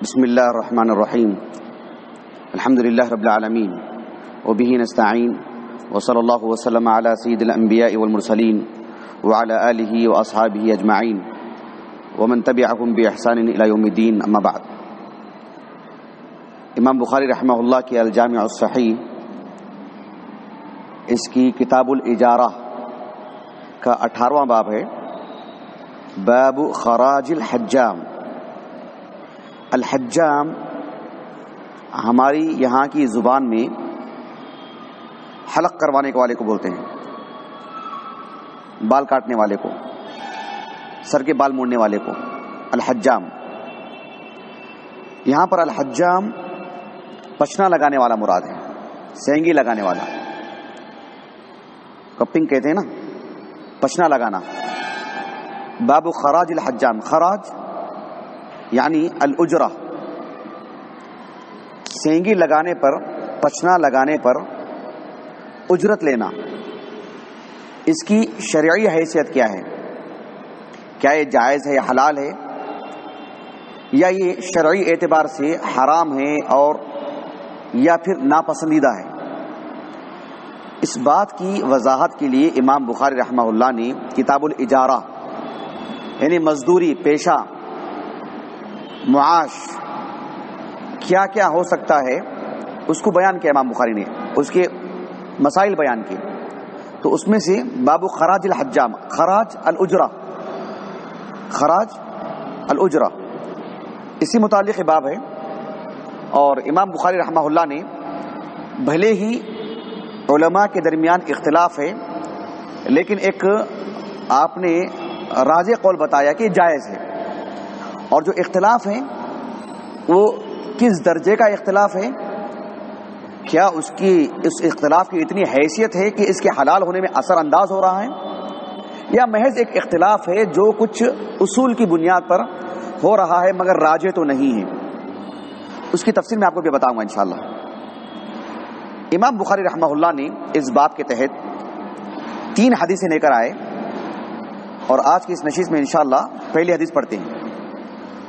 بسم الله الرحمن الرحيم. الحمد لله رب العالمين. وبه نستعين. وصلى الله وسلم على سيد الأنبياء والمرسلين وعلى آله وأصحابه أجمعين. ومن تبعهم بإحسان إلى يوم الدين أما بعد. إمام بخاری رحمہ اللہ کی الجامع الصحیح اس کی کتاب الاجارہ کا اٹھارواں باب ہے. باب خراج الحجام. الحجام ہماری یہاں کی زبان میں حلق کروانے والے کو بولتے ہیں، بال کاٹنے والے کو، سر کے بال موڑنے والے کو، الحجام۔ یہاں پر الحجام پچنا لگانے والا مراد ہے، سینگی لگانے والا۔ کپنگ کہتے ہیں نا؟ پچنا لگانا۔ باب خراج الحجام، خراج یعنی الاجرہ۔ سینگی لگانے پر پچنا لگانے پر اجرت لینا۔ اس کی شرعی حیثیت کیا ہے؟ کیا یہ جائز ہے یا حلال ہے؟ یا یہ شرعی اعتبار سے حرام ہے اور، یا پھر ناپسندیدہ ہے؟ اس بات کی وضاحت کے لیے امام بخاری رحمہ اللہ نے کتاب الاجارہ یعنی مزدوری، پیشہ معاش کیا کیا ہو سکتا ہے، اس کو بیان کیا امام بخاری نے، اس کے مسائل بیان کیے۔ تو اس میں سے باب خراج الحجام، خراج الاجرا خراج الاجرا اسی متعلق باب ہے۔ اور امام بخاری رحمہ اللہ نے بھلے ہی علماء کے درمیان اختلاف ہے، لیکن ایک آپ نے راج قول بتایا کہ جائز ہے۔ اور جو اختلاف ہیں، وہ کس درجے کا اختلاف ہے کیا اس کی، اس اختلاف کی اتنی حیثیت ہے کہ اس کے حلال ہونے میں اثر انداز ہو رہا ہے؟ یا محض ایک اختلاف ہے جو کچھ اصول کی بنیاد پر ہو رہا ہے مگر راجے تو نہیں ہے اس کی تفصیل میں آپ کو بھی بتاؤں گا انشاءاللہ۔ امام بخاری رحمہ اللہ نے اس بات کے تحت تین حدیثیں لے کر آئے اور آج کی اس نشیز میں انشاءاللہ پہلی حدیث پڑھتے ہیں۔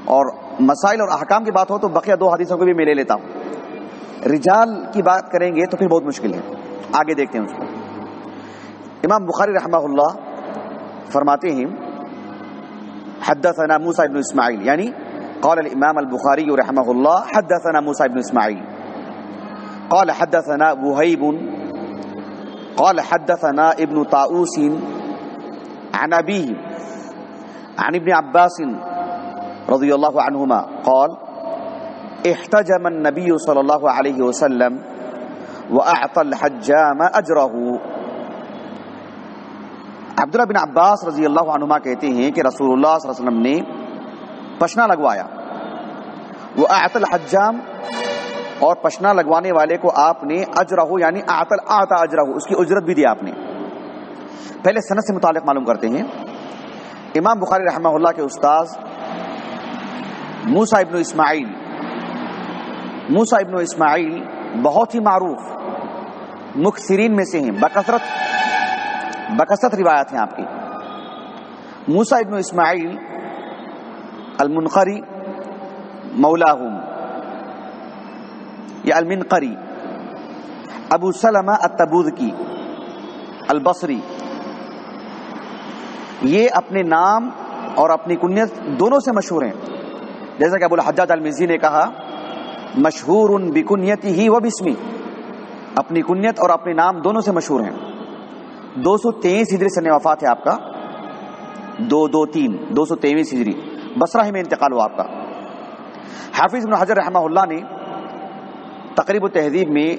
اور مسائل اور احکام کی بات ہو تو بقیہ دو حدیثوں کو بھی میں لے لیتا ہوں۔ رجال کی بات کریں گے تو پھر بہت مشکل ہے۔ آگے دیکھتے ہیں اس کو۔ امام بخاری رحمہ اللہ فرماتے ہیں، حدثنا موسى بن اسماعیل یعنی قال الامام البخاری رحمہ اللہ، حدثنا موسى بن اسماعیل۔ قال حدثنا وهيب قال حدثنا ابن طاووس عن ابيه عن ابن عباس رضي الله عنهما قال، احتجم النبي صلى الله عليه وسلم وأعطى الحجام أجره عبداللہ بن عباس رضی اللہ عنہما کہتے ہیں کہ رسول اللہ صلی اللہ علیہ وسلم نے پشنا لگوایا. وہ اعت الحجام، اور پشنا لگوانے والے کو آپ نے اجرہ یعنی اعتل آتا اجرہ، اس کی اجرت بھی دیا آپ نے. پہلے سنت سے متعلق معلوم کرتے ہیں. امام بخاری رحمہ اللہ کے استاذ موسا ابن اسماعیل۔ موسا ابن اسماعیل بہت ہی معروف، مکثرین میں سے ہیں، بکثرت بکثرت روایت ہیں آپ کی۔ موسا ابن اسماعیل المنقری مولاہم، یا المنقری، ابو سلمہ التبوذ کی البصری۔ یہ اپنے نام اور اپنی کنیت دونوں سے مشہور ہیں۔ جیسا کہ ابو الحجاج المزی نے کہا مشہور ان بکنیت ہی و بسمی، اپنی کنیت اور اپنے نام دونوں سے مشہور ہیں۔ دو سو تیئیس ہجری سن وفات ہے آپ کا۔ دو دو تین، دو سو تیئیس ہجری بسرا ہی میں انتقال ہوا آپ کا۔ حافظ ابن حجر رحمہ اللہ نے تقریب و تہذیب میں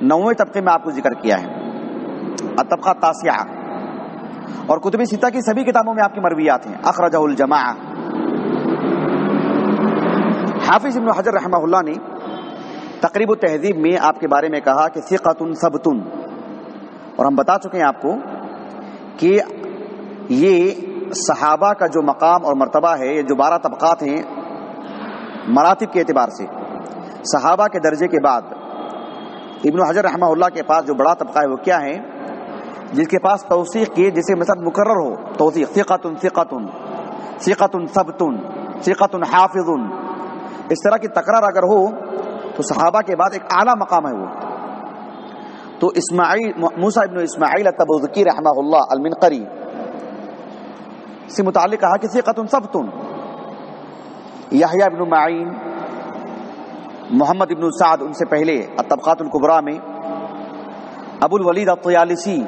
نویں طبقے میں آپ کو ذکر کیا ہے۔ طبقہ تاسیہ اور کتب سیتا کی سبھی کتابوں میں آپ کی مرویات ہیں۔ اخرجہ الجماع حافظ ابن حجر رحمہ اللہ نے تقریب و تہذیب میں آپ کے بارے میں کہا کہ ثقتن ثبتن۔ اور ہم بتا چکے ہیں آپ کو کہ یہ صحابہ کا جو مقام اور مرتبہ ہے، یہ جو بارہ طبقات ہیں مراتب کے اعتبار سے۔ صحابہ کے درجے کے بعد ابن حجر رحمہ اللہ کے پاس جو بڑا طبقہ ہے، وہ کیا ہے؟ جس کے پاس توثیق کی، جسے مثلا مقرر ہو، توثیق۔ ثقت ثقت ثقت ثبت ثقت حافظ اس طرح کی تکرار اگر ہو تو صحابہ کے بعد ایک اعلیٰ مقام ہے وہ۔ تو اسماعیل موسا ابن اسماعیل تبوذکی رحمہ اللہ المنقری سے متعلق کہا کہ ثقت ثبتن۔ یحییٰ ابن معین، محمد ابن سعد، ان سے پہلے الطبقات القبرا میں۔ ابو الولید الطیالسی،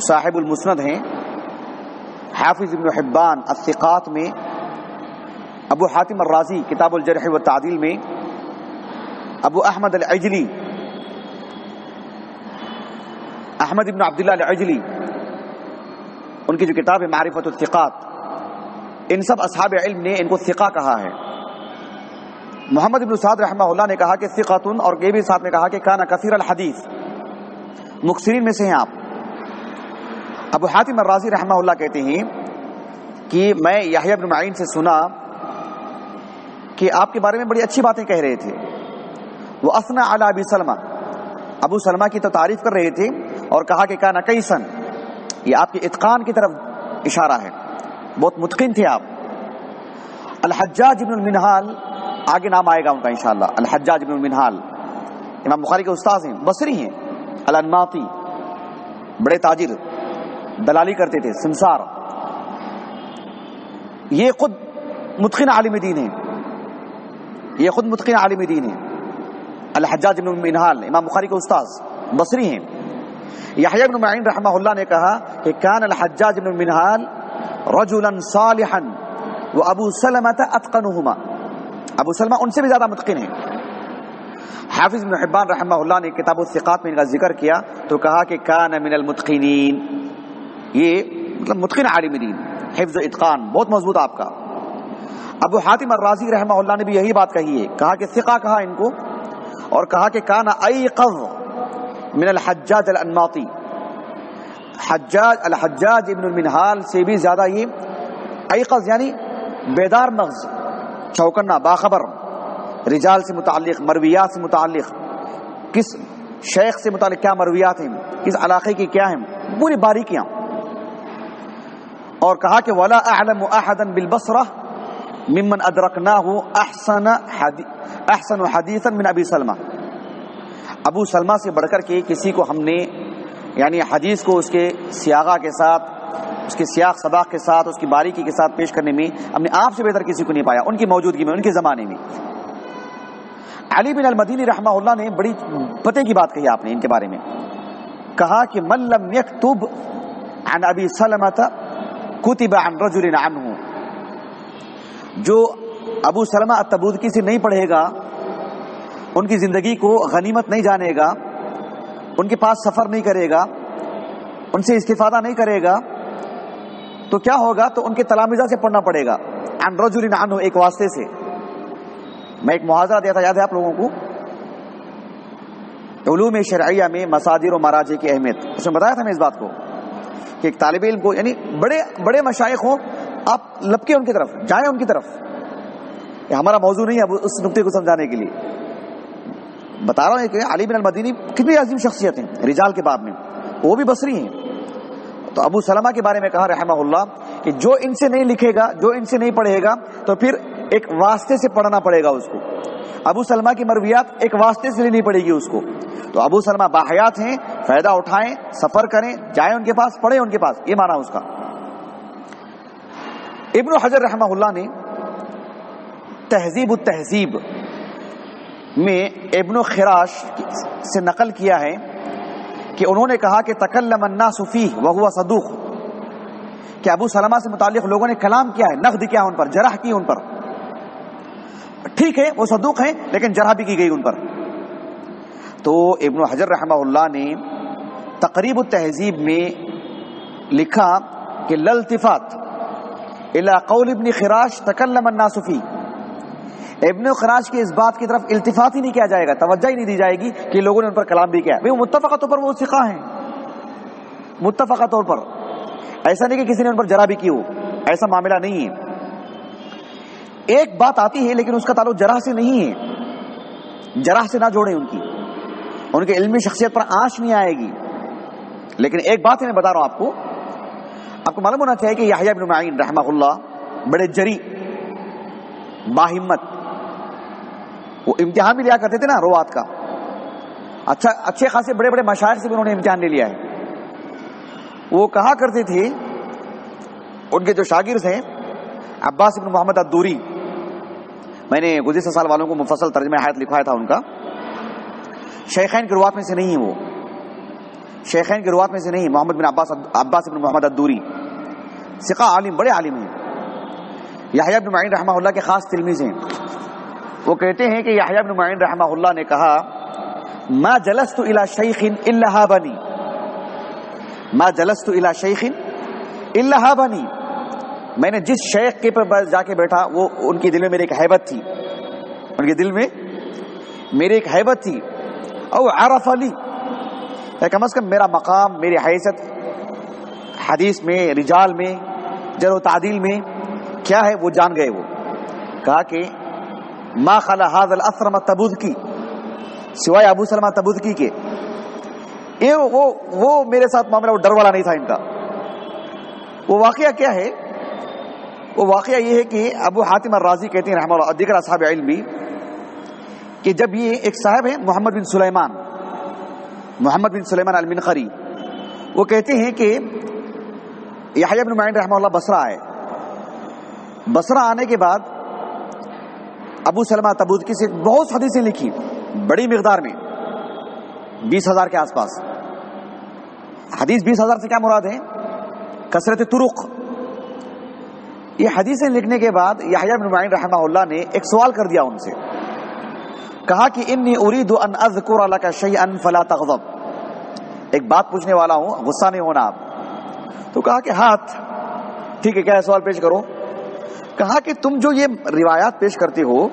صاحب المسند ہیں۔ حافظ ابن حبان الثقات میں۔ ابو حاتم الرازی کتاب الجرح و تعدیل میں ابو احمد العجلی، احمد ابن عبداللہ العجلی، ان کی جو کتاب ہے معرفت الثقات، ان سب اصحاب علم نے ان کو ثقہ کہا ہے۔ محمد ابن سعد رحمہ اللہ نے کہا کہ ثقاتن اور یہ بھی ساتھ میں کہا کہ کانا کثیر الحدیث۔ مکسرین میں سے ہیں آپ۔ ابو حاتم الرازی رحمہ اللہ کہتے ہیں کہ میں یحییٰ بن معین سے سنا کہ آپ کے بارے میں بڑی اچھی باتیں کہہ رہے تھے۔ وہ اسنا علی ابی سلمہ۔ ابو سلمہ کی تو تعریف کر رہے تھے اور کہا کہ کانا کیسن یہ آپ کے اتقان کی طرف اشارہ ہے۔ بہت متقن تھے آپ۔ الحجاج ابن المنحال آگے نام آئے گا ان کا انشاءاللہ۔ الحجاج ابن المنحال امام بخاری کے استاذ ہیں، بصری ہیں۔ الانماطی۔ بڑے تاجر۔ دلالی کرتے تھے، سنسار۔ یہ خود متقن عالم دین ہے یہ خود متقن عالم دین ہے الحجاج بن منحال امام بخاری کے استاذ، بصری ہیں۔ یحییٰ بن معین رحمہ اللہ نے کہا کہ کان الحجاج بن منحال رجلا صالحا و ابو سلمت اتقنہما۔ ابو سلمہ ان سے بھی زیادہ متقن ہیں۔ حافظ بن حبان رحمہ اللہ نے کتاب الثقات میں ان کا ذکر کیا تو کہا کہ کان من المتقنین۔ یہ مطلب متقن عالم دین، حفظ و اتقان، بہت مضبوط آپ کا۔ ابو حاتم الرازی رحمہ اللہ نے بھی یہی بات کہی ہے۔ کہا کہ ثقہ کہا ان کو؟ اور کہا کہ کانا ایقظ من الحجاج الانماطی۔ حجاج الحجاج ابن المنحال سے بھی زیادہ یہ ایقظ یعنی بیدار مغز، چوکنا، باخبر، رجال سے متعلق، مرویات سے متعلق۔ کس شیخ سے متعلق کیا مرویات ہیں؟ کس علاقے کی کیا ہیں؟ پوری باریکیاں۔ اور کہا کہ ولا اعلم احدا بالبصرہ ممن ادرکناہ احسن احسن حدیثا من ابی سلمہ۔ ابو سلمہ سے بڑھ کر کے کسی کو ہم نے یعنی حدیث کو اس کے سیاغہ کے ساتھ، اس کے سیاق سباق کے ساتھ، اس کی باریکی کے ساتھ پیش کرنے میں ہم نے آپ سے بہتر کسی کو نہیں پایا، ان کی موجودگی میں، ان کے زمانے میں۔ علی بن المدینی رحمہ اللہ نے بڑی پتے کی بات کہی آپ نے ان کے بارے میں۔ کہا کہ من لم یکتب عن ابی سلمت کتب عن رجل عنہ۔ جو ابو سلمہ التبودکی سے نہیں پڑھے گا، ان کی زندگی کو غنیمت نہیں جانے گا، ان کے پاس سفر نہیں کرے گا، ان سے استفادہ نہیں کرے گا، تو کیا ہوگا؟ تو ان کے تلامزہ سے پڑھنا پڑے گا۔ عنہ، ایک واسطے سے۔ میں ایک محاذرہ دیا تھا، یاد ہے آپ لوگوں کو؟ علوم شرعیہ میں مساجر و مراجع کی اہمیت۔ اس میں بتایا تھا میں اس بات کو کہ ایک طالب علم کو یعنی بڑے بڑے مشائق ہوں آپ لپکے ان کی طرف، جائیں ان کی طرف۔ یہ ہمارا موضوع نہیں ہے اس نقطے کو سمجھانے کے لیے۔ بتا رہا ہوں کہ علی بن المدینی کتنی عظیم شخصیت ہیں، رجال کے باب میں۔ وہ بھی بصری ہیں۔ تو ابو سلمہ کے بارے میں کہا رحمہ اللہ کہ جو ان سے نہیں لکھے گا، جو ان سے نہیں پڑھے گا، تو پھر ایک واسطے سے پڑھنا پڑے گا اس کو۔ ابو سلمہ کی مرویات ایک واسطے سے لینی پڑے گی اس کو۔ تو ابو سلمہ باحیات ہیں، فائدہ اٹھائیں، سفر کریں، جائیں ان کے پاس، پڑھیں ان کے پاس، یہ مانا اس کا۔ ابن حجر رحمہ اللہ نے تہذیب التہذیب میں ابن خراش سے نقل کیا ہے کہ انہوں نے کہا کہ تکلم الناس فیہ وہو صدوق، کہ ابو سلمہ سے متعلق لوگوں نے کلام کیا ہے، نقد کیا ان پر، جرح کی ان پر۔ ٹھیک ہے، وہ صدوق ہیں، لیکن جرح بھی کی گئی ان پر۔ تو ابن حجر رحمہ اللہ نے تقریب التہذیب میں لکھا کہ للتفات الى قول ابن خراش تکلم الناس فیہ ابن خراج کی اس بات کی طرف التفات ہی نہیں کیا جائے گا، توجہ ہی نہیں دی جائے گی کہ لوگوں نے ان پر کلام بھی کیا۔ وہ متفقہ طور پر وہ سکھا ہیں۔ متفقہ طور پر۔ ایسا نہیں کہ کسی نے ان پر جرا بھی کی ہو، ایسا معاملہ نہیں ہے۔ ایک بات آتی ہے لیکن اس کا تعلق جرح سے نہیں ہے۔ جرح سے نہ جوڑے ان کی۔ ان کے علمی شخصیت پر آنچ نہیں آئے گی۔ لیکن ایک بات ہے میں بتا رہا ہوں آپ کو۔ آپ کو معلوم ہونا چاہیے کہ یحییٰ بن معین رحمہ اللہ بڑے جری، باہمت، وہ امتحان بھی لیا کرتے تھے نا روات کا۔ اچھا اچھے خاصے بڑے بڑے مشاعر سے بھی انہوں نے امتحان لے لیا ہے۔ وہ کہا کرتے تھے ان کے جو شاگرد ہیں، عباس ابن محمد الدوری، میں نے گزشتہ سال والوں کو مفصل ترجمہ حیات لکھوایا تھا ان کا۔ شیخین کی روات میں سے نہیں ہے وہ۔ شیخین کی روات میں سے نہیں، محمد بن عباس عباس ابن محمد الدوری۔ سکھا عالم، بڑے عالم ہیں۔ یحییٰ بن معین رحمہ اللہ کے خاص تلمیز ہیں۔ وہ کہتے ہیں کہ یحییٰ بن معین رحمہ اللہ نے کہا، ما جلست الى شیخ الا بنی ما جلست الى شیخ الا بنی میں نے جس شیخ کے پر جا کے بیٹھا، وہ ان کے دل میں میرے ایک حیبت تھی۔ ان کے دل میں میری ایک حیبت تھی۔ او عرف علی کم از کم میرا مقام، میری حیثیت، حدیث میں، رجال میں جر و تعدیل میں کیا ہے وہ جان گئے وہ۔ کہا کہ ما خلا حاض الاسرم تبود کی سوائے ابو سلمہ تبود کی کے۔ یہ وہ وہ میرے ساتھ معاملہ، وہ ڈر والا نہیں تھا ان کا۔ وہ واقعہ کیا ہے؟ وہ واقعہ یہ ہے کہ ابو حاتم الرازی کہتے ہیں رحمہ اللہ دیگر اصحاب علم بھی کہ جب یہ ایک صاحب ہے محمد بن سلیمان محمد بن سلیمان المنخری۔ وہ کہتے ہیں کہ یحییٰ بن معین رحمہ اللہ بسرا آئے۔ بسرا آنے کے بعد ابو سلمہ تبود کی سے بہت حدیثیں لکھی، بڑی مقدار میں، بیس ہزار کے آس پاس۔ حدیث بیس ہزار سے کیا مراد ہے کثرت ترک یہ حدیثیں لکھنے کے بعد یحییٰ بن معین رحمہ اللہ نے ایک سوال کر دیا ان سے۔ کہا کہ انی اريد ان اذکر لك شيئا فلا تغضب۔ ایک بات پوچھنے والا ہوں، غصہ نہیں ہونا آپ۔ تو کہا کہ ہاتھ ٹھیک ہے، کیا سوال پیش کرو؟ کہا کہ تم جو یہ روایات پیش کرتے ہو،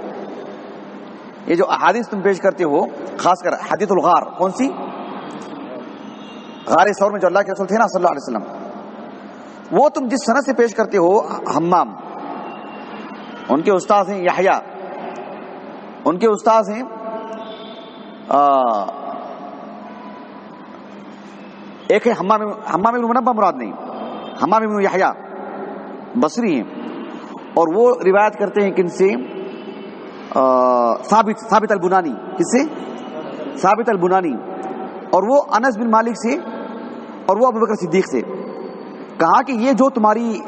یہ جو احادیث تم پیش کرتے ہو، خاص کر حدیث الغار، کون سی؟ غار سور میں جو اللہ کے رسول تھے نا، صلی اللہ علیہ وسلم۔ وہ تم جس صنعت سے پیش کرتے ہو، حمام۔ ان کے استاد ہیں یحییٰ۔ ان کے استاد ہیں ایک ہے حمام حمام ابن منبع، مراد نہیں، حمام ابن یحییٰ بصری ہیں، اور وہ روایت کرتے ہیں کن سے؟ ثابت ثابت البنانی، کس سے؟ ثابت البنانی، اور وہ انس بن مالک سے، اور وہ ابوبکر صدیق سے۔ کہا کہ یہ جو تمہاری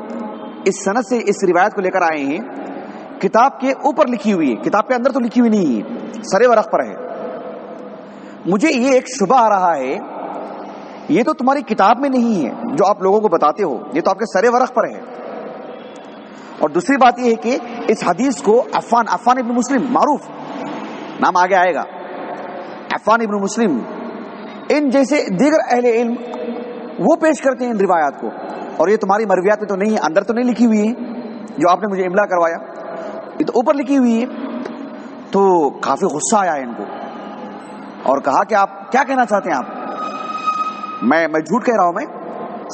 اس سند سے، اس روایت کو لے کر آئے ہیں کتاب کے اوپر لکھی ہوئی ہے، کتاب کے اندر تو لکھی ہوئی نہیں ہے، سرے ورق پر ہے۔ مجھے یہ ایک شبہ آ رہا ہے، یہ تو تمہاری کتاب میں نہیں ہے، جو آپ لوگوں کو بتاتے ہو، یہ تو آپ کے سرے ورق پر ہے۔ اور دوسری بات یہ ہے کہ اس حدیث کو عفان عفان ابن مسلم، معروف، نام آگے آئے گا۔ عفان ابن مسلم، ان جیسے دیگر اہل علم وہ پیش کرتے ہیں ان روایات کو۔ اور یہ تمہاری مرویات میں تو نہیں ہے، اندر تو نہیں لکھی ہوئی ہے، جو آپ نے مجھے املا کروایا۔ یہ تو اوپر لکھی ہوئی ہے۔ تو کافی غصہ آیا ان کو۔ اور کہا کہ آپ کیا کہنا چاہتے ہیں آپ؟ میں میں جھوٹ کہہ رہا ہوں، میں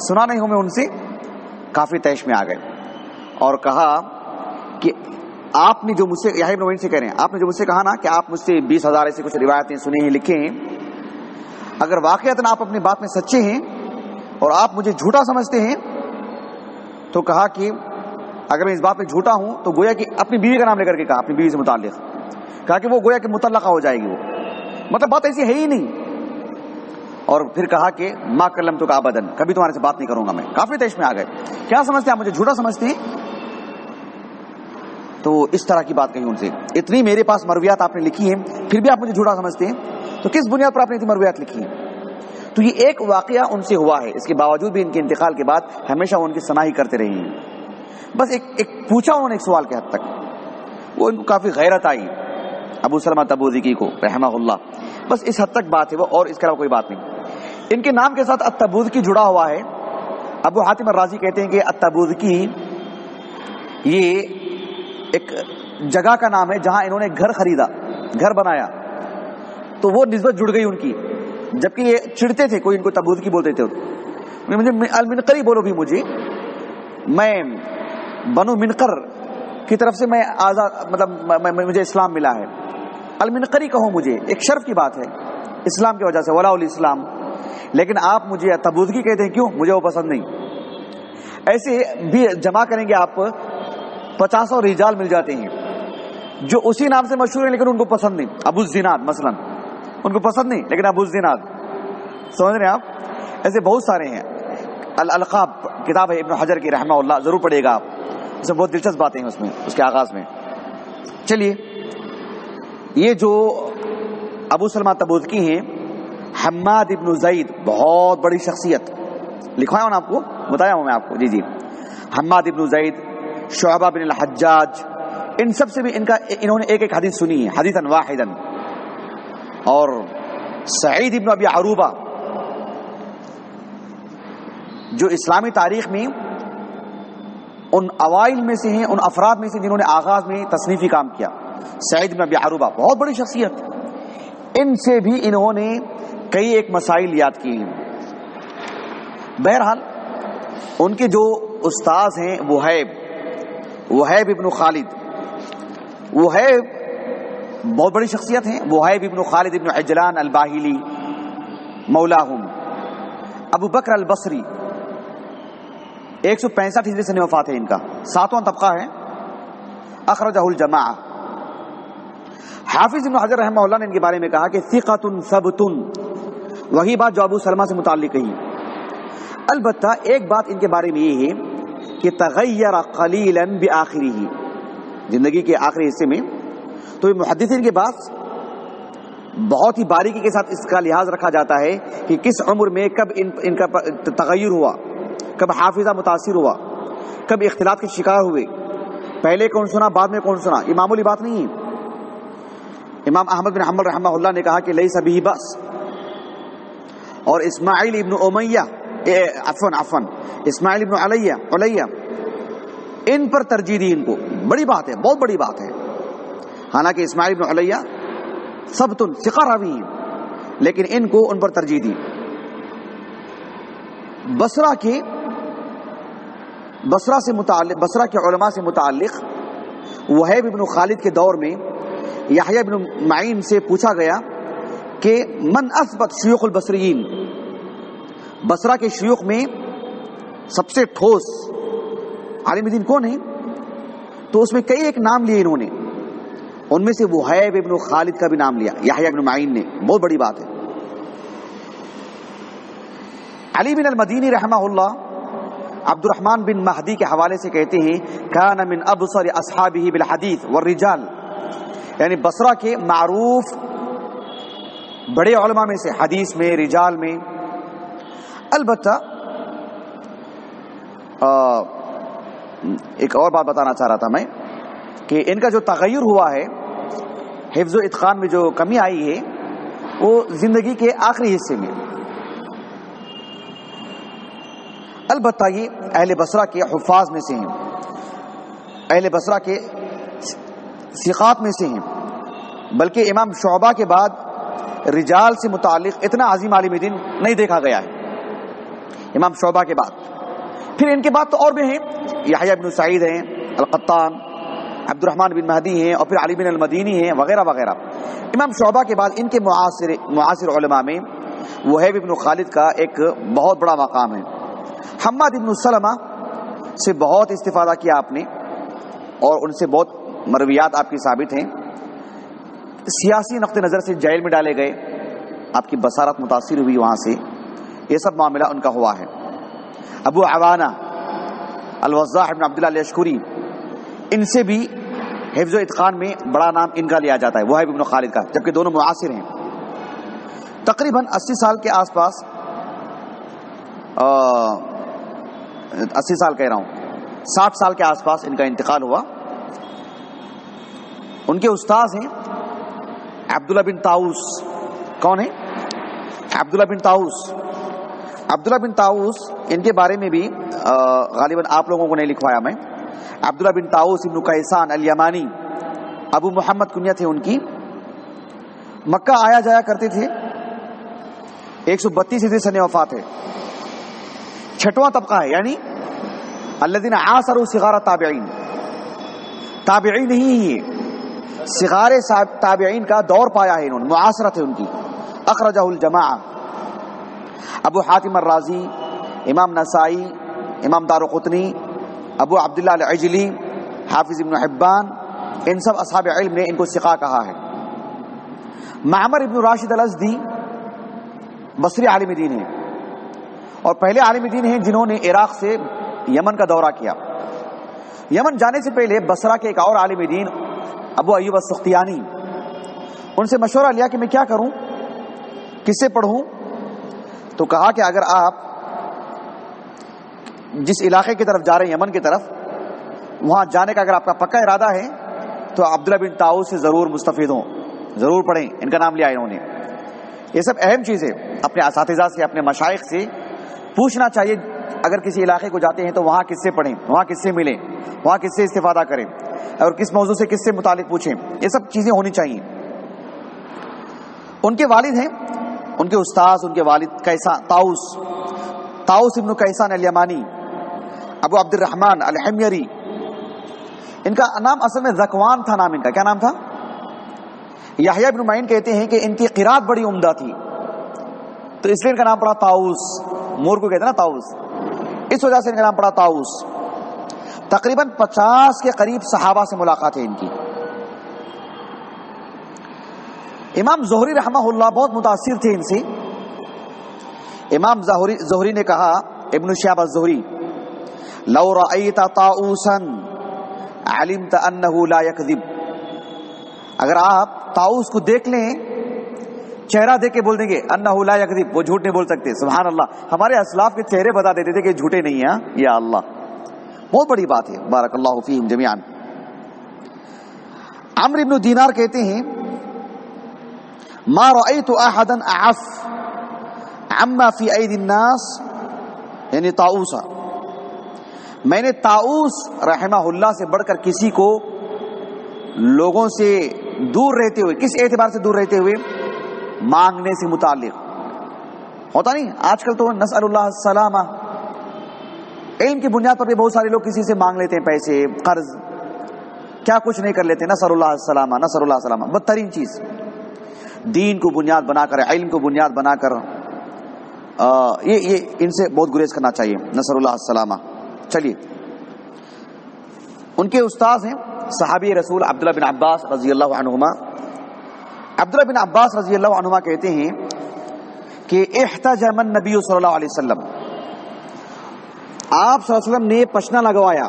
سنا نہیں ہوں، میں ان سے کافی تیش میں آ گئے اور کہا کہ آپ نے جو مجھ سے یہی نوین سے کہہ رہے ہیں، آپ نے جو مجھ سے کہا نا کہ آپ مجھ سے بیس ہزار ایسی کچھ روایتیں سنے ہیں لکھے ہیں۔ اگر واقعات آپ اپنی بات میں سچے ہیں اور آپ مجھے جھوٹا سمجھتے ہیں، تو کہا کہ اگر میں اس بات میں جھوٹا ہوں تو گویا کہ اپنی بیوی کا نام لے کر کے کہا، اپنی بیوی سے متعلق۔ کہا کہ وہ گویا کہ متعلقہ ہو جائے گی وہ۔ مطلب بات ایسی ہے ہی نہیں۔ اور پھر کہا کہ ماں کلم تو کا بدن کبھی تمہارے سے بات نہیں کروں گا میں۔ کافی تیش میں آ گئے۔ کیا سمجھتے ہیں آپ مجھے جھوٹا سمجھتے ہیں تو اس طرح کی بات کہی ان سے۔ اتنی میرے پاس مرویات آپ نے لکھی ہیں، پھر بھی آپ مجھے جھوٹا سمجھتے ہیں؟ تو کس بنیاد پر آپ نے اتنی مرویات لکھی ہیں؟ تو یہ ایک واقعہ ان سے ہوا ہے۔ اس کے باوجود بھی ان کے انتقال کے بعد ہمیشہ وہ ان کی صناحی کرتے رہے ہیں۔ بس ایک ایک پوچھا انہوں نے ایک سوال کے حد تک۔ وہ ان کو کافی غیرت آئی، ابو سلمہ تبوذکی کو، رحمہ اللہ۔ بس اس حد تک بات ہے وہ، اور اس کے علاوہ کوئی بات نہیں۔ ان کے نام کے ساتھ اتبوذکی جڑا ہوا ہے۔ ابو حاتم الرازی کہتے ہیں کہ اتبوذکی یہ ایک جگہ کا نام ہے جہاں انہوں نے گھر خریدا، گھر بنایا۔ تو وہ نسبت جڑ گئی ان کی۔ جبکہ یہ چڑتے تھے، کوئی ان کو تبود کی بولتے تھے۔ مجھے المنقری بولو بھی مجھے۔ میں بنو منقر کی طرف سے میں آزاد مطلب مجھے اسلام ملا ہے۔ المنقری کہو مجھے، ایک شرف کی بات ہے۔ اسلام کی وجہ سے ولا الاسلام۔ لیکن آپ مجھے تبودگی کہتے ہیں، کیوں؟ مجھے وہ پسند نہیں۔ ایسے بھی جمع کریں گے آپ، پچاسوں رجال مل جاتے ہیں۔ جو اسی نام سے مشہور ہیں، لیکن ان کو پسند نہیں۔ ابو الزناد مثلا۔ ان کو پسند نہیں، لیکن ابو الزناد سمجھ رہے ہیں آپ؟ ایسے بہت سارے ہیں۔ القاب کتاب ہے ابن حجر کی، رحمہ اللہ، ضرور پڑھے گا آپ۔ اس میں بہت دلچسپ باتیں ہیں اس میں، اس کے آغاز میں۔ چلیے، یہ جو ابو سلمہ تبوذکی ہیں، حماد ابن زید، بہت بڑی شخصیت۔ لکھوایا ہوں نا آپ کو؟ بتایا ہوں میں آپ کو۔ جی جی۔ حماد ابن زید، شعبہ بن الحجاج، ان سب سے بھی ان کا، انہوں نے ایک ایک حدیث سنی ہے حدیث واحد اور سعید ابن ابی عروبہ، جو اسلامی تاریخ میں ان اوائل میں سے ہیں، ان افراد میں سے جنہوں نے آغاز میں تصنیفی کام کیا۔ سعید بن ابی عروبہ بہت بڑی شخصیت۔ ان سے بھی انہوں نے کئی ایک مسائل یاد کیے ہیں۔ بہرحال، ان کے جو استاذ ہیں، وہیب وہیب ابن خالد۔ وہیب بہت بڑی شخصیت ہیں۔ وہیب ابن خالد ابن عجلان الباہلی مولاہم۔ ابو بکر البصری ایک سو پینسٹھ ہجری سے وفات ہے ان کا۔ ساتواں طبقہ ہے۔ اخرجہ الجماع حافظ ابن حضر رحمہ اللہ نے ان کے بارے میں کہا کہ ثقت ثبتن۔ وہی بات جو ابو سلمہ سے متعلق کہی۔ البتہ ایک بات ان کے بارے میں یہ ہے کہ تغیر قلیلا بآخری ہی زندگی کے آخری حصے میں۔ تو یہ محدثین کے پاس بہت ہی باریکی کے ساتھ اس کا لحاظ رکھا جاتا ہے کہ کس عمر میں کب ان, ان کا تغیر ہوا۔ کب حافظہ متاثر ہوا، کب اختلاط کے شکار ہوئے۔ پہلے کون سنا، بعد میں کون سنا؟ یہ معمولی بات نہیں ہے۔ امام احمد بن حمل رحمہ اللہ نے کہا کہ لئی سبھی بس۔ اور اسماعیل ابن امیہ عفن عفن اسماعیل ابن علیہ علیہ۔ ان پر ترجیح دی ان کو۔ بڑی بات ہے، بہت بڑی بات ہے۔ حالانکہ اسماعیل ابن علیہ سب تن سکھا راوی لیکن ان کو ان پر ترجیح دی۔ بسرا کے بسرا سے متعلق بسرا کے علماء سے متعلق وہیب ابن خالد کے دور میں یحییٰ ابن معین سے پوچھا گیا کہ من اثبت شیوخ البصرین بسرا کے شیوخ میں سب سے ٹھوس عالم دین کون ہے تو اس میں کئی ایک نام لیے انہوں نے۔ ان میں سے وہیب ابن خالد کا بھی نام لیا۔ یحییٰ ابن معین نے۔ بہت بڑی بات ہے۔ علی بن المدینی رحمہ اللہ عبد الرحمن بن مہدی کے حوالے سے کہتے ہیں، کان من ابصر اصحابہ بالحدیث والرجال. یعنی بصرہ کے معروف بڑے علماء میں سے حدیث میں، رجال میں۔ البتہ ایک اور بات بتانا چاہ رہا تھا میں، کہ ان کا جو تغیر ہوا ہے، حفظ و اتقان میں جو کمی آئی ہے، وہ زندگی کے آخری حصے میں۔ البتہ یہ اہل بسرا کے حفاظ میں سے ہیں۔ اہل بسرا کے سقات میں سے ہیں۔ بلکہ امام شعبہ کے بعد رجال سے متعلق اتنا عظیم عالم دین نہیں دیکھا گیا ہے۔ امام شعبہ کے بعد۔ پھر ان کے بعد تو اور بھی ہیں۔ یحییٰ بن سعید ہیں، القطان عبد الرحمن بن مہدی ہیں اور پھر علی بن المدینی ہیں، وغیرہ وغیرہ۔ امام شعبہ کے بعد ان کے معاصر معاصر علماء میں وہیب ابن خالد کا ایک بہت بڑا مقام ہے۔ حماد ابن سلمہ سے بہت استفادہ کیا آپ نے اور ان سے بہت مرویات آپ کی ثابت ہیں۔ سیاسی نقطہ نظر سے جیل میں ڈالے گئے۔ آپ کی بصارت متاثر ہوئی وہاں سے۔ یہ سب معاملہ ان کا ہوا ہے۔ ابو عوانہ، الوضاح ابن عبداللہ لشکری ان سے بھی حفظ و اتقان میں بڑا نام ان کا لیا جاتا ہے وہ ہے ابن خالد کا، جبکہ دونوں معاصر ہیں۔ تقریباً اسی سال کے آس پاس اسی سال کہہ رہا ہوں، ساٹھ سال کے آس پاس ان کا انتقال ہوا۔ ان کے استاذ ہیں عبداللہ بن تاؤس کون ہے عبداللہ بن تاؤس عبداللہ بن تاؤس ان کے بارے میں بھی غالباً آپ لوگوں کو نہیں لکھوایا میں۔ عبداللہ بن تاؤس ابن قیسان الیمانی، ابو محمد کنیت ہے ان کی۔ مکہ آیا جایا کرتے تھے۔ ایک سو بتیس سن وفات ہے۔ چھٹواں طبقہ ہے یعنی اللہ دین آسر سگارہ تابعین تابعین نہیں ہے سگارے تابعین کا دور پایا ہے انہوں نے، معاصرت ہے ان کی۔ اخرجہ الجماع ابو حاتم الرازی، امام نسائی، امام دار قطنی ابو عبداللہ العجلی، حافظ ابن حبان، ان سب اصحاب علم نے ان کو سقا کہا ہے۔ معمر ابن راشد الازدی، بصری عالم دین ہیں اور پہلے عالم دین ہیں جنہوں نے عراق سے یمن کا دورہ کیا۔ یمن جانے سے پہلے بسرا کے ایک اور عالم دین ابو ایوب السختیانی، ان سے مشورہ لیا کہ میں کیا کروں؟ کس سے پڑھوں؟ تو کہا کہ اگر آپ جس علاقے کی طرف جا رہے ہیں، یمن کی طرف، وہاں جانے کا اگر آپ کا پکا ارادہ ہے، تو عبداللہ بن تاؤ سے ضرور مستفید ہوں۔ ضرور پڑھیں، ان کا نام لیا انہوں نے۔ یہ سب اہم چیزیں اپنے اساتذہ سے، اپنے مشائق سے پوچھنا چاہیے، اگر کسی علاقے کو جاتے ہیں تو وہاں کس سے پڑھیں، وہاں کس سے ملیں، وہاں کس سے استفادہ کریں، اور کس موضوع سے کس سے متعلق پوچھیں، یہ سب چیزیں ہونی چاہیے۔ ان کے والد ہیں، ان کے استاذ، ان کے والد کیسا تاؤس تاؤس ابن کیسان الیمانی، ابو عبد الرحمن الحمیری۔ ان کا نام اصل میں زکوان تھا، نام ان کا۔ کیا نام تھا؟ یحییٰ بن معین کہتے ہیں کہ ان کی قرات بڑی عمدہ تھی۔ تو اس لیے ان کا نام پڑا تاؤس مور کو کہتے ہیں نا تاؤس اس وجہ سے ان کا نام پڑا تاؤس تقریباً پچاس کے قریب صحابہ سے ملاقات ہے ان کی۔ امام زہری رحمہ اللہ بہت متاثر تھے ان سے۔ امام زہری زہری نے کہا، ابن شہاب الزہری، لو رأیت طاؤسا علمت انه لا يكذب اگر آپ تاؤس کو دیکھ لیں چہرہ دیکھ کے بول دیں گے انه لا يكذب وہ جھوٹ نہیں بول سکتے۔ سبحان اللہ، ہمارے اسلاف کے چہرے بتا دیتے تھے کہ جھوٹے نہیں ہیں۔ یا اللہ۔ بہت بڑی بات ہے۔ بارک اللہ فیہم جميعا عمرو ابن دینار کہتے ہیں، ما رأيت احدا اعف عما في ايدي الناس یعنی طاؤسا میں نے تاؤس رحمہ اللہ سے بڑھ کر کسی کو لوگوں سے دور رہتے ہوئے، کس اعتبار سے دور رہتے ہوئے؟ مانگنے سے متعلق۔ ہوتا نہیں؟ آج کل تو نسل اللہ السلامہ۔ علم کی بنیاد پر بھی بہت سارے لوگ کسی سے مانگ لیتے ہیں پیسے قرض۔ کیا کچھ نہیں کر لیتے نسل اللہ السلامہ نسل اللہ السلامہ۔ بدترین چیز۔ دین کو بنیاد بنا کر علم کو بنیاد بنا کر آ, یہ یہ ان سے بہت گریز کرنا چاہیے نصر اللہ السلامہ۔ چلیے۔ ان کے استاذ ہیں صحابی رسول عبداللہ بن عباس رضی اللہ عنہما۔ عبداللہ بن عباس رضی اللہ عنہما کہتے ہیں کہ احتجم النبی صلی اللہ علیہ وسلم۔ آپ صلی اللہ علیہ وسلم نے پشنا لگوایا۔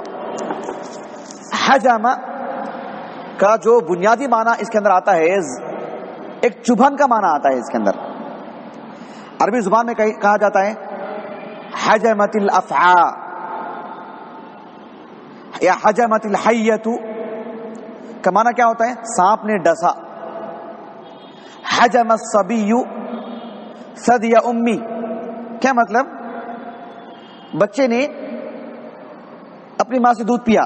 حجم کا جو بنیادی معنی اس کے اندر آتا ہے، ایک چبھن کا معنی آتا ہے اس کے اندر۔ عربی زبان میں کہا جاتا ہے، حجمت الافعا۔ یا حجمت الحیت کا معنی کیا ہوتا ہے؟ سانپ نے ڈسا۔ حجم الصبی صد یا امی کیا مطلب؟ بچے نے اپنی ماں سے دودھ پیا۔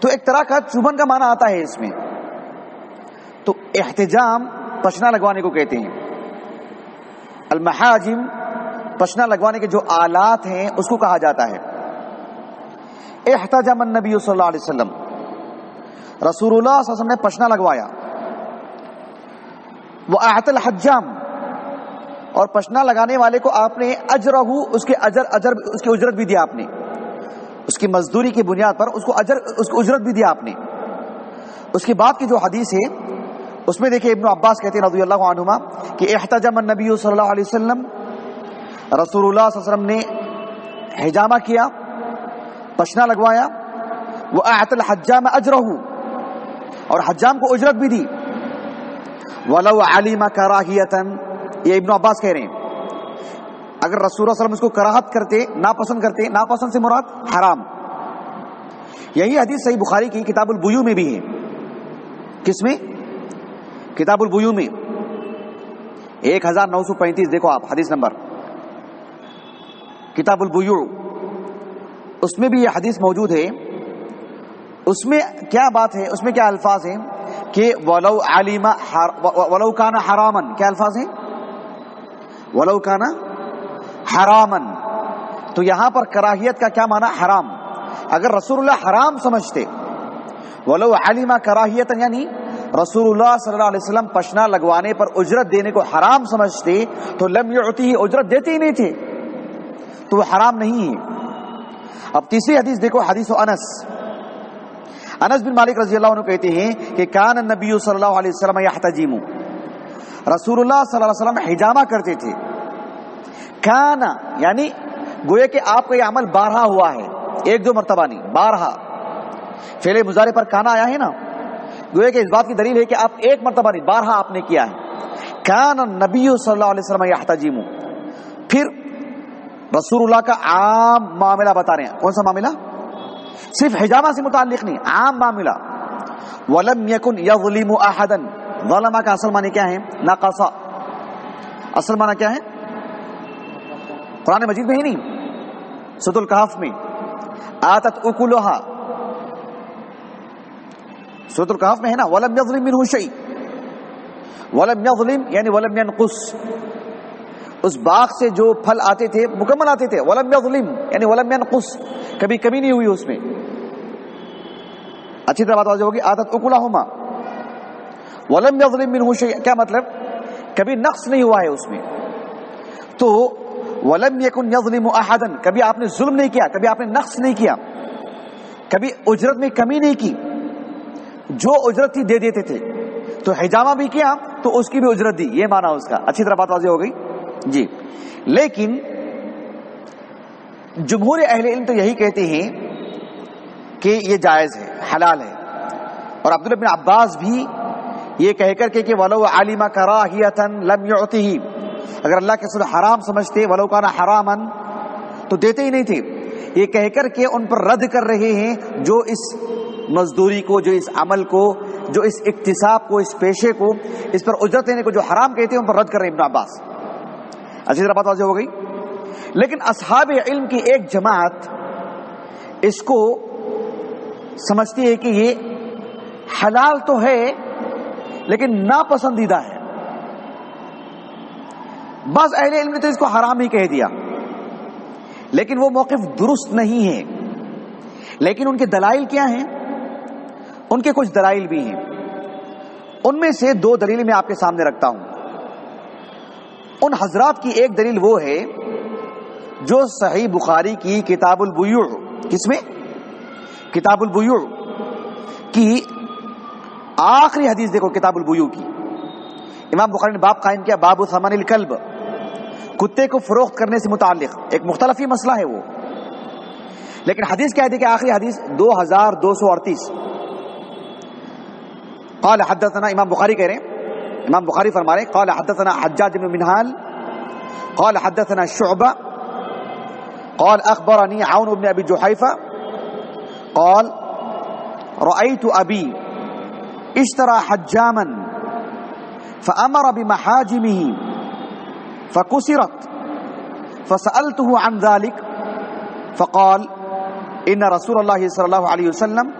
تو ایک طرح کا چوبن کا معنی آتا ہے اس میں۔ تو احتجام پشنا لگوانے کو کہتے ہیں۔ المحاجم پشنا لگوانے کے جو آلات ہیں اس کو کہا جاتا ہے۔ احتجام النبی صلی اللہ علیہ وسلم۔ رسول اللہ صلی اللہ علیہ وسلم نے پشنا لگوایا۔ وہ احت الحجام۔ اور پشنا لگانے والے کو آپ نے اجرہ اس کے اجر اجر، اس کی اجرت بھی دیا آپ نے۔ اس کی مزدوری کی بنیاد پر اس کو اجر، اس کو اجرت بھی دیا آپ نے۔ اس کے بعد کی جو حدیث ہے، اس میں دیکھیں ابن عباس کہتے ہیں رضی اللہ عنہما کہ احتجم النبی صلی اللہ علیہ وسلم رسول اللہ صلی اللہ علیہ وسلم نے حجامہ کیا پشنا لگوایا وہ احت الحجام اجرہ اور حجام کو اجرت بھی دی۔ ولو علیم کراہیتن یہ ابن عباس کہہ رہے ہیں۔ اگر رسول اللہ علیہ وسلم اس کو کراہت کرتے، ناپسند کرتے، ناپسند سے مراد حرام۔ یہی حدیث صحیح بخاری کی کتاب البیو میں بھی ہے۔ کس میں؟ کتاب البیو میں۔ ایک ہزار نو سو پینتیس، دیکھو آپ، حدیث نمبر۔ کتاب البیو اس میں بھی یہ حدیث موجود ہے۔ اس میں کیا بات ہے؟ اس میں کیا الفاظ ہیں؟ کہ ولو علیم ولو کانا حرامن کیا الفاظ ہیں؟ ولو کانا حرامن تو یہاں پر کراہیت کا کیا معنی؟ حرام۔ اگر رسول اللہ حرام سمجھتے، ولو علیم کراہیت یعنی رسول اللہ صلی اللہ علیہ وسلم پشنا لگوانے پر اجرت دینے کو حرام سمجھتے، تو لم یعطی، اجرت دیتے ہی نہیں تھے۔ تو وہ حرام نہیں ہے۔ اب تیسری حدیث دیکھو، حدیث و انس۔ انس بن مالک رضی اللہ عنہ کہتے ہیں کہ کان النبی صلی اللہ علیہ وسلم یحتجیم رسول اللہ صلی اللہ علیہ وسلم حجامہ کرتے تھے۔ کانا یعنی گویا کہ آپ کا یہ عمل بارہا ہوا ہے۔ ایک دو مرتبہ نہیں، بارہا۔ فعل مظاہرے پر کانا آیا ہے نا؟ گویا کہ اس بات کی دلیل ہے کہ آپ ایک مرتبہ نہیں، بارہا آپ نے کیا ہے۔ کان نبی صلی اللہ علیہ وسلم یحتجیم پھر رسول اللہ کا عام معاملہ بتا رہے ہیں۔ کون سا معاملہ؟ صرف حجامہ سے متعلق نہیں، عام معاملہ۔ ولم یکن یظلم احدا ظلمہ کا اصل معنی کیا ہے؟ ناقصا اصل معنی کیا ہے؟ قرآن مجید میں ہی نہیں سد القحف میں۔ آتت اکلوہا سورۃ القحف میں ہے نا، ولم یظلم منه شیء ولم یظلم یعنی ولم ينقص۔ اس باغ سے جو پھل آتے تھے، مکمل آتے تھے، ولم یظلم یعنی ولم ينقص کبھی کمی نہیں ہوئی اس میں۔ اچھی طرح بات واضح ہوگی عادت اکلاہما۔ ولم یظلم منه شیء کیا مطلب؟ کبھی نقص نہیں ہوا ہے اس میں۔ تو ولم یکن یظلم احدا کبھی آپ نے ظلم نہیں کیا، کبھی آپ نے نقص نہیں کیا۔ کبھی اجرت میں کمی نہیں کی۔ جو اجرت تھی دے دیتے تھے۔ تو حجامہ بھی کیا، تو اس کی بھی اجرت دی، یہ مانا اس کا۔ اچھی طرح بات واضح ہو گئی۔ جی۔ لیکن جمہور اہل علم تو یہی کہتے ہیں کہ یہ جائز ہے، حلال ہے۔ اور عبداللہ بن عباس بھی یہ کہہ کر کے کہ ولو علم کراہیتن لم یعطیہ اگر اللہ کے رسول حرام سمجھتے، ولو کان حراما تو دیتے ہی نہیں تھے۔ یہ کہہ کر کے ان پر رد کر رہے ہیں جو اس مزدوری کو، جو اس عمل کو، جو اس اقتصاب کو، اس پیشے کو، اس پر اجرت لینے کو جو حرام کہتے ہیں، ان پر رد کر رہے ہیں ابن عباس۔ اچھی طرح بات واضح ہو گئی؟ لیکن اصحاب علم کی ایک جماعت اس کو سمجھتی ہے کہ یہ حلال تو ہے، لیکن ناپسندیدہ ہے۔ بعض اہل علم نے تو اس کو حرام ہی کہہ دیا۔ لیکن وہ موقف درست نہیں ہے۔ لیکن ان کے دلائل کیا ہیں؟ ان کے کچھ دلائل بھی ہیں۔ ان میں سے دو دلیل میں آپ کے سامنے رکھتا ہوں۔ ان حضرات کی ایک دلیل وہ ہے جو صحیح بخاری کی کتاب البیوع، کس میں؟ کتاب البیوع کی آخری حدیث دیکھو، کتاب البیوع کی۔ امام بخاری نے باب قائم کیا، باب ثمن الکلب۔ کتے کو فروخت کرنے سے متعلق۔ ایک مختلف ہی مسئلہ ہے وہ۔ لیکن حدیث کیا ہے؟ کہ آخری حدیث دو ہزار دو سو اڑتیس۔ قال حدثنا، امام بخاری کہہ رہے ہیں امام بخاری فرما قال حدثنا حجاج بن منہال قال حدثنا شعبہ قال أخبرني عون بن أبي جحيفة قال رأيت أبي اشترى حجاما فأمر بمحاجمه فكسرت فسألته عن ذلك فقال إن رسول الله صلى الله عليه وسلم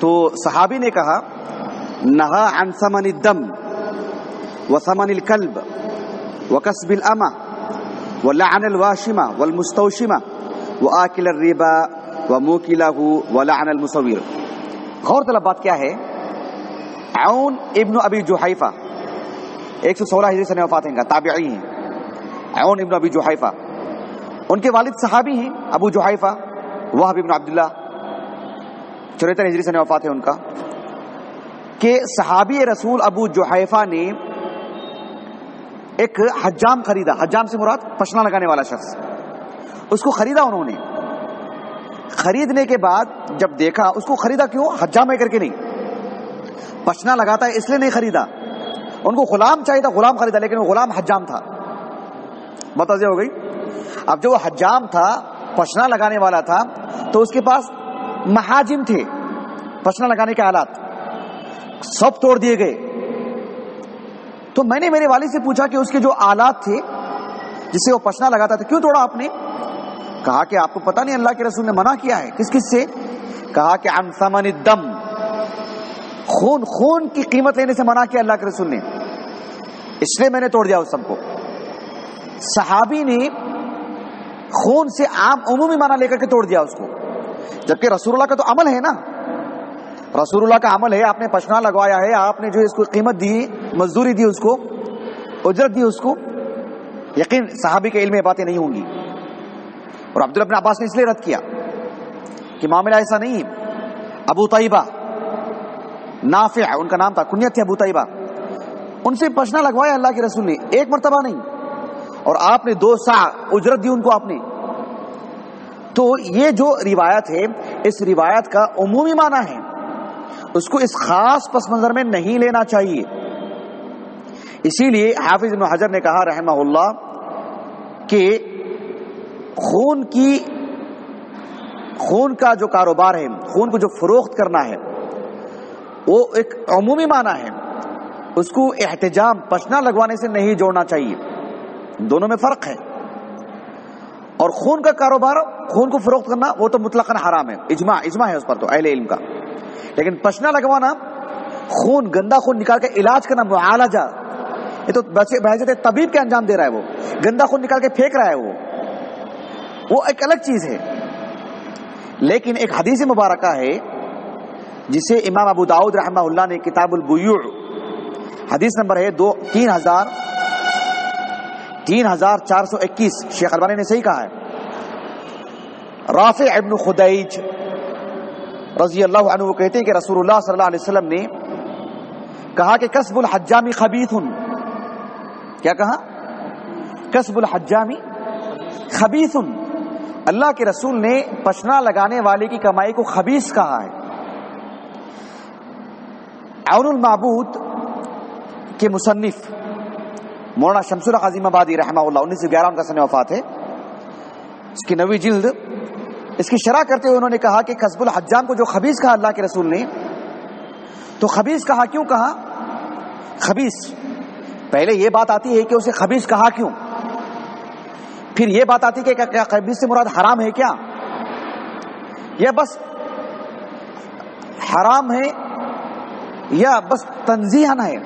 تو صحابی نے کہا نہا عن ثمن الدم وثمن الكلب وكسب الأمة ولعن الواشمة والمستوشمة وآكل الربا وموكله ولعن المصور. غور طلب بات کیا ہے؟ عون ابن ابی سو سولہ ہجری سے وفات ہیں تابعی ہیں. عون ابن ابی جوحیفہ ان کے والد صحابی ہیں ابو جوحیفہ وہب ابن عبداللہ. چوہتر ہجری سے وفات ہے ان کا. کہ صحابی رسول ابو جوحیفہ نے ایک حجام خریدا، حجام سے مراد پشنا لگانے والا شخص۔ اس کو خریدا انہوں نے۔ خریدنے کے بعد جب دیکھا، اس کو خریدا کیوں؟ حجام ہے کر کے نہیں۔ پشنا لگاتا ہے، اس لیے نہیں خریدا۔ ان کو غلام چاہیے تھا، غلام خریدا، لیکن وہ غلام حجام تھا۔ بتازی ہو گئی؟ اب جو وہ حجام تھا پشنا لگانے والا تھا، تو اس کے پاس محاجم تھے۔ پشنا لگانے کے آلات سب توڑ دیے گئے۔ تو میں نے میرے والد سے پوچھا کہ اس کے جو آلات تھے، جس سے وہ پشنا لگاتا تھا، کیوں توڑا آپ نے؟ کہا کہ آپ کو پتا نہیں اللہ کے رسول نے منع کیا ہے۔ کس کس سے؟ کہا کہ عن ثمن الدم۔ خون خون کی قیمت لینے سے منع کیا اللہ کے رسول نے۔ اس لیے میں نے توڑ دیا اس سب کو۔ صحابی نے خون سے عام عمومی منع لے کر کے توڑ دیا اس کو۔ جبکہ رسول اللہ کا تو عمل ہے نا۔ رسول اللہ کا عمل ہے، آپ نے پشنا لگوایا ہے، آپ نے جو اس کو قیمت دی، مزدوری دی اس کو، اجرت دی اس کو، یقین صحابی کے علم میں باتیں نہیں ہوں گی۔ اور عبداللہ بن عباس نے اس لیے رد کیا کہ معاملہ ایسا نہیں ابو طیبہ، نافع، ان کا نام تھا، کنیت تھی ابو طیبہ۔ ان سے پشنا لگوایا اللہ کے رسول نے، ایک مرتبہ نہیں۔ اور آپ نے دو سا اجرت دی ان کو آپ نے۔ تو یہ جو روایت ہے، اس روایت کا عمومی معنی ہے۔ اس کو اس خاص پس منظر میں نہیں لینا چاہیے۔ اسی لیے حافظ ابن حجر نے کہا رحمہ اللہ کہ خون کی خون کا جو کاروبار ہے، خون کو جو فروخت کرنا ہے، وہ ایک عمومی معنی ہے۔ اس کو احتجام پشنا لگوانے سے نہیں جوڑنا چاہیے۔ دونوں میں فرق ہے۔ اور خون کا کاروبار، خون کو فروخت کرنا، وہ تو مطلق حرام ہے۔ اجماع اجماع ہے اس پر تو، اہل علم کا۔ لیکن پشنا لگوانا، خون، گندا خون نکال کے علاج کرنا، معالجہ۔ یہ تو بحثیت طبیب کے انجام دے رہا ہے وہ۔ گندا خون نکال کے پھینک رہا ہے وہ۔ وہ ایک الگ چیز ہے۔ لیکن ایک حدیث مبارکہ ہے، جسے امام ابو داود رحمہ اللہ نے کتاب البیوع، حدیث نمبر ہے دو تین ہزار تین ہزار چار سو اکیس۔ شیخ البانی نے صحیح کہا ہے۔ رافع ابن خدیج رضی اللہ عنہ وہ کہتے ہیں کہ رسول اللہ صلی اللہ علیہ وسلم نے کہا کہ کسب الحجامی خبیث کیا کہا؟ کسب الحجامی خبیث اللہ کے رسول نے پشنا لگانے والے کی کمائی کو خبیث کہا ہے. عون المعبود کے مصنف مولانا شمس العظیم آبادی رحمہ اللہ، انیس سو گیارہ ان کا سن وفات ہے. اس کی نوی جلد اس کی شرح کرتے ہوئے انہوں نے کہا کہ قصب الحجام کو جو خبیص کہا اللہ کے رسول نے، تو خبیص کہا کیوں کہا؟ خبیص پہلے یہ بات آتی ہے کہ اسے خبیص کہا کیوں؟ پھر یہ بات آتی کہ کیا خبیص سے مراد حرام ہے کیا؟ یا بس حرام ہے، یا بس تنظیحن ہے۔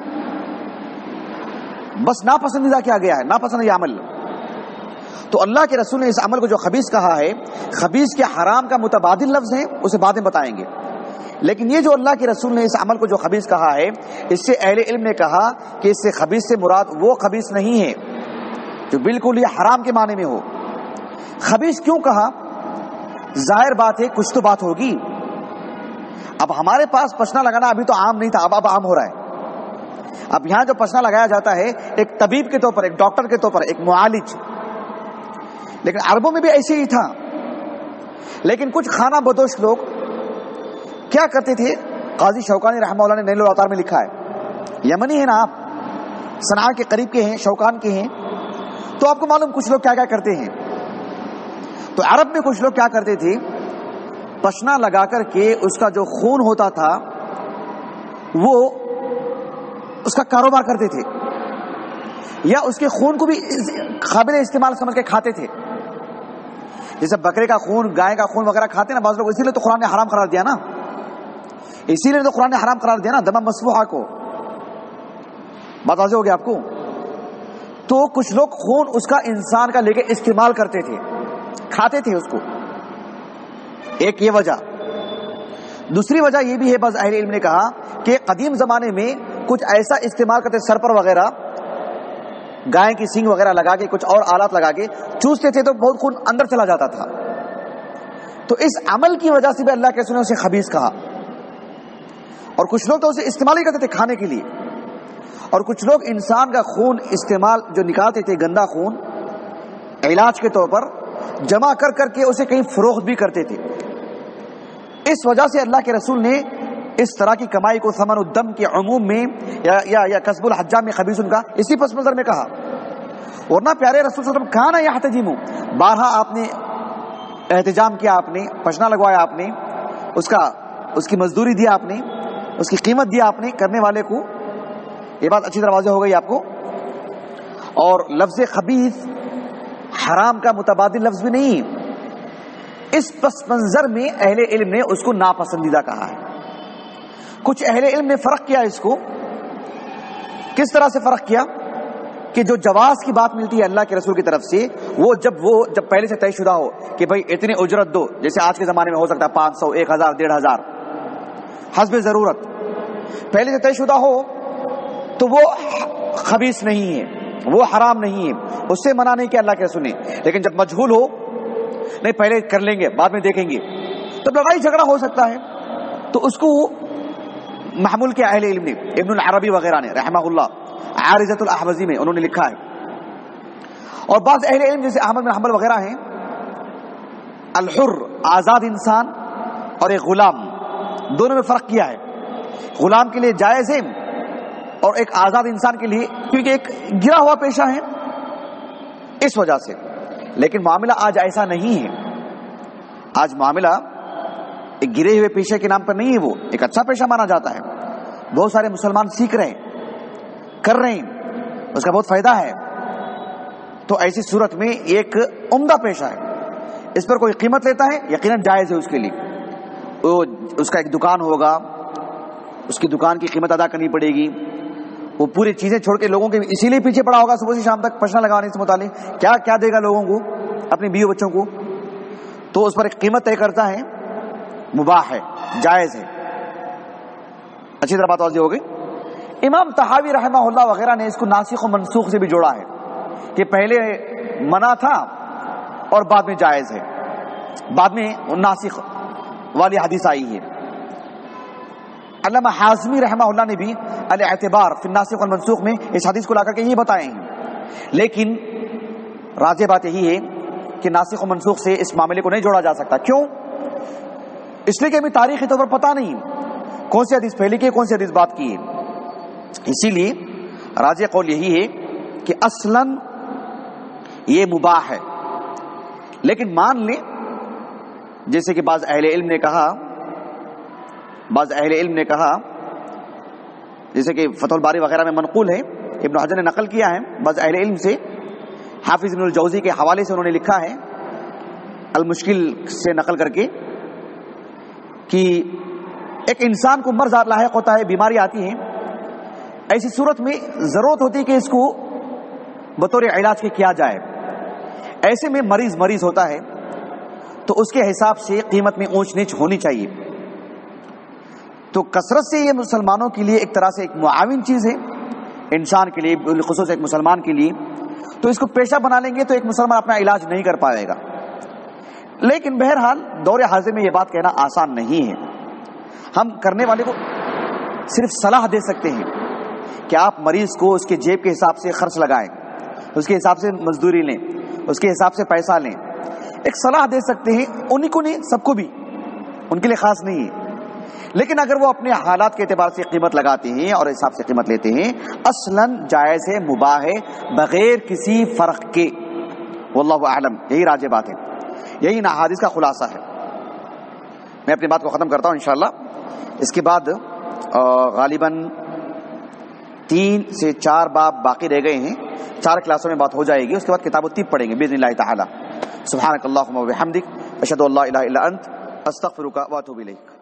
بس ناپسندیدہ کیا گیا ہے، ناپسند یہ عمل۔ تو اللہ کے رسول نے اس عمل کو جو خبیص کہا ہے خبیص کے حرام کا متبادل لفظ ہے اسے بعد میں بتائیں گے۔ لیکن یہ جو اللہ کے رسول نے اس عمل کو جو خبیص کہا ہے، اس سے اہل علم نے کہا کہ اس سے خبیص سے مراد وہ خبیص نہیں ہے جو بالکل یہ حرام کے معنی میں ہو۔ خبیص کیوں کہا؟ ظاہر بات ہے، کچھ تو بات ہوگی۔ اب ہمارے پاس پچنا لگانا ابھی تو عام نہیں تھا، اب اب عام ہو رہا ہے۔ اب یہاں جو پچنا لگایا جاتا ہے، ایک طبیب کے طور پر، ایک ڈاکٹر کے طور پر، ایک معالج۔ لیکن عربوں میں بھی ایسے ہی تھا۔ لیکن کچھ خانہ بدوش لوگ کیا کرتے تھے؟ قاضی شوکانی رحمہ اللہ نے نیل الوطار میں لکھا ہے، یمنی ہے نا آپ؟ صنع کے قریب کے ہیں، شوکان کے ہیں۔ تو آپ کو معلوم کچھ لوگ کیا کیا کرتے ہیں۔ تو عرب میں کچھ لوگ کیا کرتے تھے؟ پشنا لگا کر کے اس کا جو خون ہوتا تھا، وہ اس کا کاروبار کرتے تھے۔ یا اس کے خون کو بھی قابل استعمال سمجھ کے کھاتے تھے۔ جیسے بکرے کا خون، گائے کا خون وغیرہ کھاتے نا، بعض لوگ اسی لیے تو قرآن نے حرام قرار دیا نا۔ اسی لیے تو قرآن نے حرام قرار دیا نا دما مسفوحہ کو۔ بات واضح ہو گیا آپ کو؟ تو کچھ لوگ خون اس کا انسان کا لے کے استعمال کرتے تھے، کھاتے تھے اس کو۔ ایک یہ وجہ۔ دوسری وجہ یہ بھی ہے بس اہل علم نے کہا کہ قدیم زمانے میں کچھ ایسا استعمال کرتے، سر پر وغیرہ گائے کی سینگ وغیرہ لگا کے، کچھ اور آلات لگا کے چوستے تھے تو بہت خون اندر چلا جاتا تھا۔ تو اس عمل کی وجہ سے بھی اللہ کے سنے اسے خبیص کہا۔ اور کچھ لوگ تو اسے استعمال ہی کرتے تھے کھانے کے لیے۔ اور کچھ لوگ انسان کا خون استعمال جو نکالتے تھے، گندا خون، علاج کے طور پر جمع کر کر کے اسے کہیں فروخت بھی کرتے تھے۔ اس وجہ سے اللہ کے رسول نے اس طرح کی کمائی کو ثمن الدم کے عموم میں یا یا, یا قصب الحجام میں خبیص ان کا اسی پس منظر میں کہا۔ ورنہ پیارے رسول صلی اللہ علیہ وسلم کہاں نا یہ تجیم بارہا آپ نے احتجام کیا آپ نے پشنا لگوایا آپ نے اس کا اس کی مزدوری دیا آپ نے اس کی قیمت دیا آپ نے کرنے والے کو۔ یہ بات اچھی طرح واضح ہو گئی آپ کو۔ اور لفظ خبیث حرام کا متبادل لفظ بھی نہیں۔ اس پس منظر میں اہل علم نے اس کو ناپسندیدہ کہا ہے۔ کچھ اہل علم نے فرق کیا اس کو؟ کس طرح سے فرق کیا کہ جو جواز کی بات ملتی ہے اللہ کے رسول کی طرف سے، وہ جب وہ، جب پہلے سے طے شدہ ہو کہ بھائی اتنے اجرت دو، جیسے آج کے زمانے میں ہو سکتا ہے پانچ سو، ایک ہزار، ڈیڑھ ہزار۔ حسب ضرورت۔ پہلے سے طے شدہ ہو تو وہ خبیص نہیں ہے، وہ حرام نہیں ہے۔ اس سے منع نہیں کیا اللہ کے رسول نے، لیکن جب مجھول ہو، نہیں پہلے کر لیں گے، بعد میں دیکھیں گے۔ تو لڑائی جھگڑا ہو سکتا ہے۔ تو اس کو محمول کے اہل علم نے؟ ابن العربی وغیرہ نے، رحمہ اللہ۔ عارضت الاحوزی میں انہوں نے لکھا ہے۔ اور بعض اہل علم جیسے احمد بن حنبل وغیرہ ہیں، الحر، آزاد انسان اور ایک غلام، دونوں میں فرق کیا ہے۔ غلام کے لیے جائز ہے اور ایک آزاد انسان کے لیے، کیونکہ ایک گرا ہوا پیشہ ہے اس وجہ سے۔ لیکن معاملہ آج ایسا نہیں ہے۔ آج معاملہ ایک گرے ہوئے پیشے کے نام پر نہیں ہے وہ، ایک اچھا پیشہ مانا جاتا ہے۔ بہت سارے مسلمان سیکھ رہے ہیں، کر رہے ہیں، اس کا بہت فائدہ ہے۔ تو ایسی صورت میں ایک عمدہ پیشہ ہے۔ اس پر کوئی قیمت لیتا ہے؟ یقیناً جائز ہے اس کے لیے۔ اس کا ایک دکان ہوگا، اس کی دکان کی قیمت ادا کرنی پڑے گی۔ وہ پوری چیزیں چھوڑ کے لوگوں کے اسی لیے پیچھے پڑا ہوگا صبح سے شام تک پشنا لگانے سے متعلق۔ کیا کیا دے گا لوگوں کو اپنے بیو بچوں کو؟ تو اس پر ایک قیمت طے کرتا ہے۔ مباح ہے، جائز ہے۔ اچھی طرح بات واضح ہو گئی؟ امام تحاوی رحمہ اللہ وغیرہ نے اس کو ناسخ و منسوخ سے بھی جوڑا ہے کہ پہلے منع تھا اور بعد میں جائز ہے۔ بعد میں ناسخ والی حدیث آئی ہے۔ علامہ حازمی رحمہ اللہ نے بھی الاعتبار فی الناسخ والمنسوخ میں اس حدیث کو لا کر کے یہ بتائے ہیں۔ لیکن راجع بات یہی ہے کہ ناسخ و منسوخ سے اس معاملے کو نہیں جوڑا جا سکتا۔ کیوں؟ اس لیے کہ ہمیں تاریخی طور پر پتا نہیں کون سی حدیث پہلی کی کون سی حدیث بات کی ہے۔ اسی لیے راجع قول یہی ہے کہ اصلا یہ مباح ہے۔ لیکن مان لیں، جیسے کہ بعض اہل علم نے کہا، بعض اہل علم نے کہا، جیسے کہ فتح الباری وغیرہ میں منقول ہے، ابن حجر نے نقل کیا ہے بعض اہل علم سے۔ حافظ ابن الجوزی کے حوالے سے انہوں نے لکھا ہے، المشکل سے نقل کر کے۔ کہ ایک انسان کو مرض لاحق ہوتا ہے بیماری آتی ہے ایسی صورت میں ضرورت ہوتی ہے کہ اس کو بطور علاج کے کیا جائے۔ ایسے میں مریض مریض ہوتا ہے، تو اس کے حساب سے قیمت میں اونچ نیچ ہونی چاہیے۔ تو کثرت سے یہ مسلمانوں کے لیے ایک طرح سے ایک معاون چیز ہے، انسان کے لیے خصوص ایک مسلمان کے لیے۔ تو اس کو پیشہ بنا لیں گے تو ایک مسلمان اپنا علاج نہیں کر پائے گا۔ لیکن بہرحال دور حاضر میں یہ بات کہنا آسان نہیں ہے۔ ہم کرنے والے کو صرف صلاح دے سکتے ہیں کہ آپ مریض کو اس کے جیب کے حساب سے خرچ لگائیں، اس کے حساب سے مزدوری لیں، اس کے حساب سے پیسہ لیں۔ ایک صلاح دے سکتے ہیں انہیں کو نہیں، سب کو بھی۔ ان کے لیے خاص نہیں ہے۔ لیکن اگر وہ اپنے حالات کے اعتبار سے قیمت لگاتے ہیں اور حساب سے قیمت لیتے ہیں، اصلا جائز ہے، مباح ہے، بغیر کسی فرق کے۔ واللہ اعلم، یہی راج بات ہے۔ یہی نا حادث کا خلاصہ ہے۔ میں اپنی بات کو ختم کرتا ہوں انشاءاللہ۔ اس کے بعد غالباً تین سے چار باب باقی رہ گئے ہیں۔ چار کلاسوں میں بات ہو جائے گی۔ اس کے بعد کتاب و تیب پڑھیں گے بزن اللہ تعالی۔ سبحانک اللہم و بحمدک، اشہدو اللہ الہ الا انت، استغفرک و اتوب الیک۔